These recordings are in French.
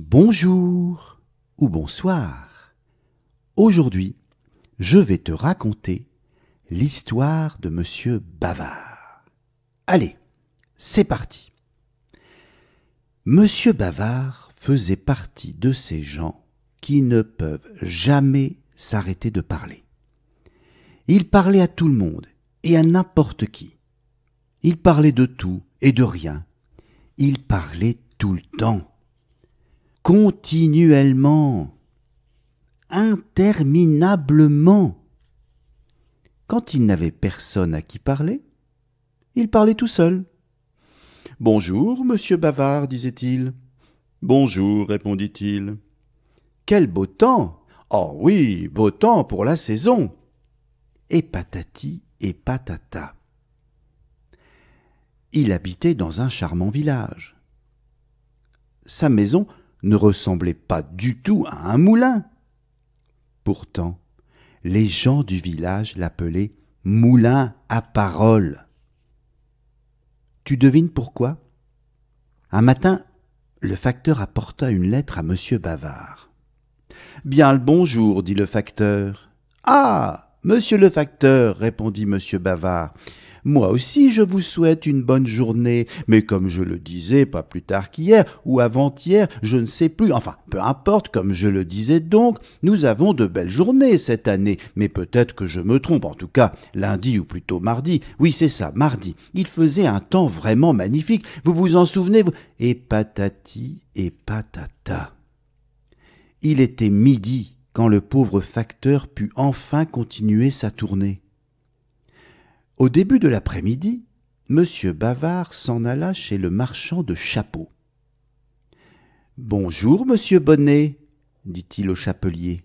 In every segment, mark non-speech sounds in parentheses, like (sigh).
Bonjour ou bonsoir. Aujourd'hui, je vais te raconter l'histoire de Monsieur Bavard. Allez, c'est parti. Monsieur Bavard faisait partie de ces gens qui ne peuvent jamais s'arrêter de parler. Il parlait à tout le monde et à n'importe qui. Il parlait de tout et de rien. Il parlait tout le temps. Continuellement. Interminablement. Quand il n'avait personne à qui parler, il parlait tout seul. Bonjour, monsieur Bavard, disait-il. Bonjour, répondit-il. Quel beau temps. Oh oui, beau temps pour la saison. Et patati et patata. Il habitait dans un charmant village. Sa maison ne ressemblait pas du tout à un moulin. Pourtant, les gens du village l'appelaient moulin à parole. Tu devines pourquoi? Un matin, le facteur apporta une lettre à M. Bavard. Bien le bonjour, dit le facteur. Ah. Monsieur le facteur, répondit M. Bavard. Moi aussi je vous souhaite une bonne journée, mais comme je le disais pas plus tard qu'hier ou avant-hier, je ne sais plus, enfin peu importe, comme je le disais donc, nous avons de belles journées cette année, mais peut-être que je me trompe, en tout cas lundi ou plutôt mardi, oui c'est ça, mardi, il faisait un temps vraiment magnifique, vous vous en souvenez, et patati et patata. Il était midi quand le pauvre facteur put enfin continuer sa tournée. Au début de l'après-midi, M. Bavard s'en alla chez le marchand de chapeaux. Bonjour, monsieur Bonnet, dit-il au chapelier.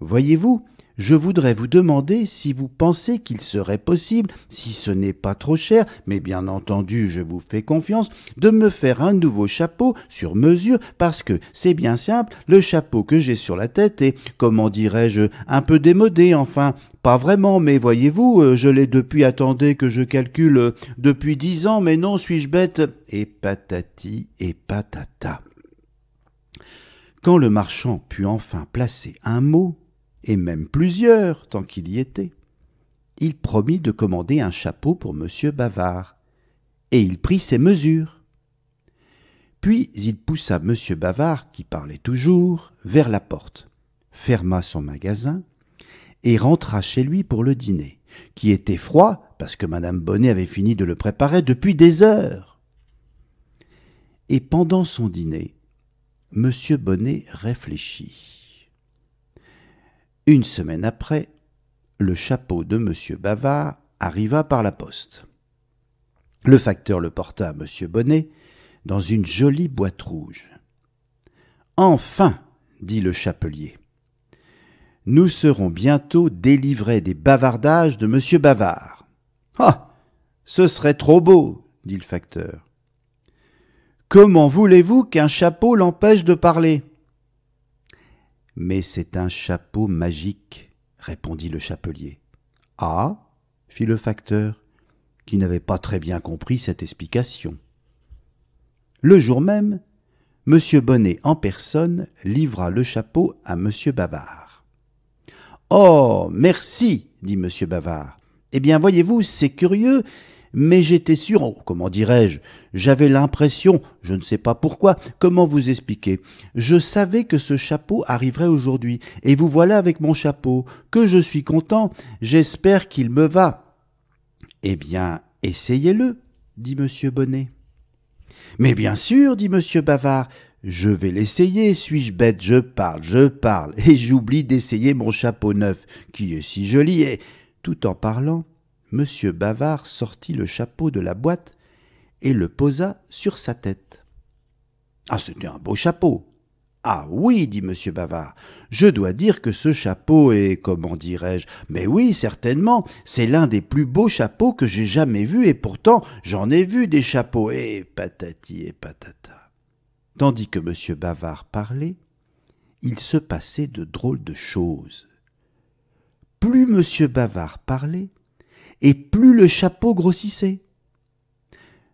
Voyez-vous, je voudrais vous demander si vous pensez qu'il serait possible, si ce n'est pas trop cher, mais bien entendu je vous fais confiance, de me faire un nouveau chapeau sur mesure, parce que c'est bien simple, le chapeau que j'ai sur la tête est, comment dirais-je, un peu démodé, enfin, pas vraiment, mais voyez-vous, euh, je l'ai depuis, attendez que je calcule, euh, depuis dix ans, mais non, suis-je bête Et patati et patata. Quand le marchand put enfin placer un mot, et même plusieurs tant qu'il y était. Il promit de commander un chapeau pour M. Bavard, et il prit ses mesures. Puis il poussa M. Bavard, qui parlait toujours, vers la porte, ferma son magasin, et rentra chez lui pour le dîner, qui était froid parce que Madame Bonnet avait fini de le préparer depuis des heures. Et pendant son dîner, M. Bonnet réfléchit. Une semaine après, le chapeau de M. Bavard arriva par la poste. Le facteur le porta à M. Bonnet dans une jolie boîte rouge. Enfin, dit le chapelier, nous serons bientôt délivrés des bavardages de M. Bavard. Ah ce serait trop beau, dit le facteur. Comment voulez-vous qu'un chapeau l'empêche de parler? Mais c'est un chapeau magique, répondit le chapelier. Ah fit le facteur, qui n'avait pas très bien compris cette explication. Le jour même, M. Bonnet en personne livra le chapeau à M. Bavard. Oh. Merci. dit M. Bavard. Eh bien, voyez-vous, c'est curieux, mais j'étais sûr, oh, comment dirais-je, j'avais l'impression, je ne sais pas pourquoi, comment vous expliquer, je savais que ce chapeau arriverait aujourd'hui, et vous voilà avec mon chapeau, que je suis content, j'espère qu'il me va. Eh bien, essayez-le, dit M. Bonnet. Mais bien sûr, dit M. Bavard, je vais l'essayer, suis-je bête, je parle, je parle, et j'oublie d'essayer mon chapeau neuf, qui est si joli, et, tout en parlant, M. Bavard sortit le chapeau de la boîte et le posa sur sa tête. Ah, c'était un beau chapeau. Ah oui, dit M. Bavard, je dois dire que ce chapeau est, comment dirais-je, mais oui, certainement, c'est l'un des plus beaux chapeaux que j'ai jamais vus, et pourtant j'en ai vu des chapeaux, et patati et patata. Tandis que M. Bavard parlait, il se passait de drôles de choses. Plus M. Bavard parlait, et plus le chapeau grossissait.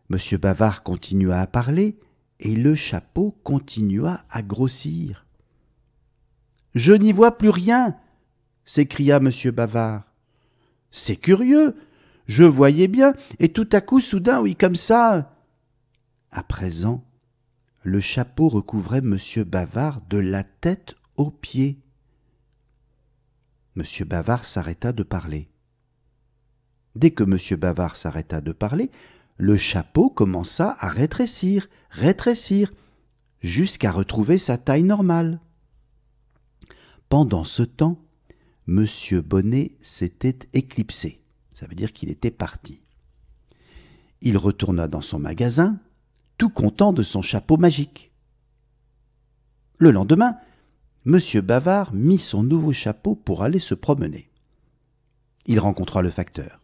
Monsieur Bavard continua à parler, et le chapeau continua à grossir. Je n'y vois plus rien, s'écria M. Bavard. C'est curieux, je voyais bien, et tout à coup, soudain, oui, comme ça. À présent, le chapeau recouvrait M. Bavard de la tête aux pieds. M. Bavard s'arrêta de parler. Dès que M. Bavard s'arrêta de parler, le chapeau commença à rétrécir, rétrécir, jusqu'à retrouver sa taille normale. Pendant ce temps, M. Bonnet s'était éclipsé. Ça veut dire qu'il était parti. Il retourna dans son magasin, tout content de son chapeau magique. Le lendemain, M. Bavard mit son nouveau chapeau pour aller se promener. Il rencontra le facteur.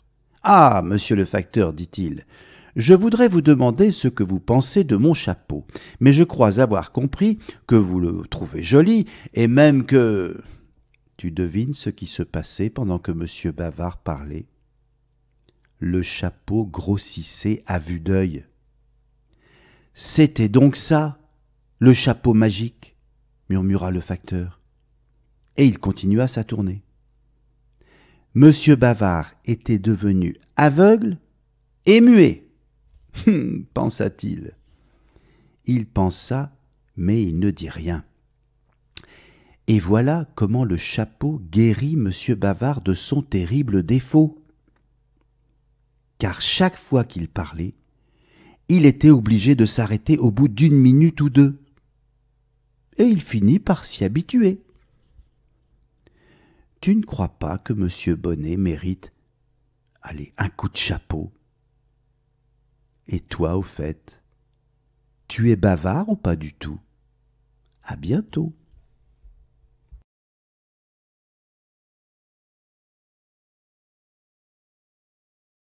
Ah, monsieur le facteur, dit-il, je voudrais vous demander ce que vous pensez de mon chapeau, mais je crois avoir compris que vous le trouvez joli, et même que. Tu devines ce qui se passait pendant que M. Bavard parlait. Le chapeau grossissait à vue d'œil. C'était donc ça, le chapeau magique, murmura le facteur. Et il continua sa tournée. Monsieur Bavard était devenu aveugle et muet. Hum, (laughs) pensa-t-il. Il pensa, mais il ne dit rien. Et voilà comment le chapeau guérit Monsieur Bavard de son terrible défaut. Car chaque fois qu'il parlait, il était obligé de s'arrêter au bout d'une minute ou deux. Et il finit par s'y habituer tu ne crois pas que M. Bonnet mérite, allez, un coup de chapeau? Et toi, au fait, tu es bavard ou pas du tout? À bientôt.